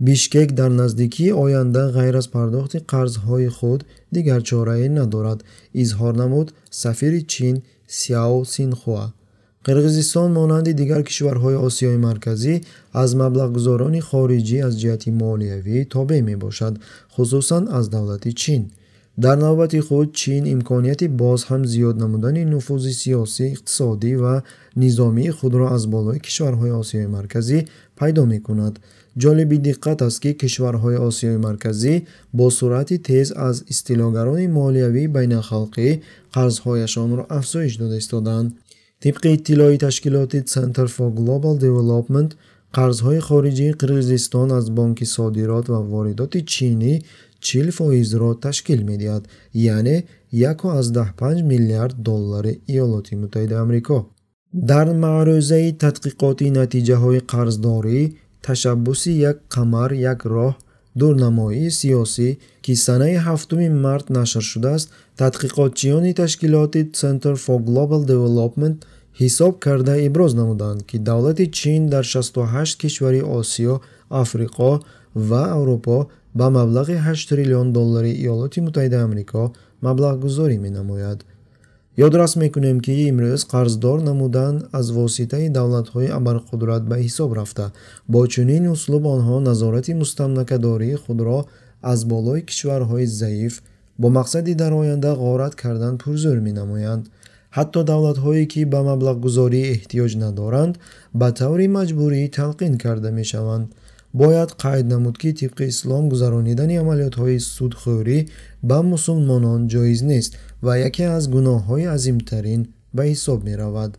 бишкек дар наздикии оянда ғайр аз пардохти қарзҳои худ дигар чорае надорад. Изҳор намуд сафири чин сяо синхуа. Қирғизистон монанди дигар кишварҳои осиёи марказӣ аз маблағгузорони хориҷӣ аз ҷиҳати молиявӣ тобеъ мебошад хусусан аз давлати чин дар навбати худ чин имконияти боз ҳам зиёд намудани нуфузи сиёсӣ иқтисодӣ ва низомии худро аз болои кишварҳои осиёи марказӣ пайдо мекунад. Ҷолиби диққат аст ки кишварҳои осиёи марказӣ бо суръати тез аз истилогарони молиявии байналхалқӣ қарзҳояшонро афзоиш дода истодаанд тибқи иттилои ташкилоти center for global development қарзҳои хориҷии қирғизистон аз бонки содирот ва воридоти чинӣ чил фоизро ташкил медиҳад яъне 1,5 миллиард доллари иёлоти муттаҳидаи амрико. Дар маърӯзаи тадқиқоти натиҷаҳои қарздорӣ ташаббуси як қамар як роҳ дурнамоии сиёсӣ ки санаи 7 март нашр шудааст тадқиқотчиёни ташкилоти center for global development ҳисоб карда иброз намуданд ки давлати чин дар 68 кишвари осиё африқо ва аврупо ба маблағи 8 триллион доллари иёлоти муттаҳидаи амрико маблағгузорӣ менамояд. Ёдрас мекунем ки имрӯз қарздор намудан аз воситаи давлатҳои абарқудрат ба ҳисоб рафта. Бо чунин услуб онҳо назорати мустамлакадории худро аз болои кишварҳои заиф бо мақсади дар оянда ғорат кардан пурзӯр менамоянд. Ҳатто давлатҳое ки ба маблағгузорӣ эҳтиёҷ надоранд ба таври маҷбурӣ талқин карда мешаванд бояд қайд намуд ки тибқи ислом гузаронидани амалиётҳои судхӯрӣ ба мусулмонон ҷоиз нест ва яке аз гуноҳҳои азимтарин ба ҳисоб меравад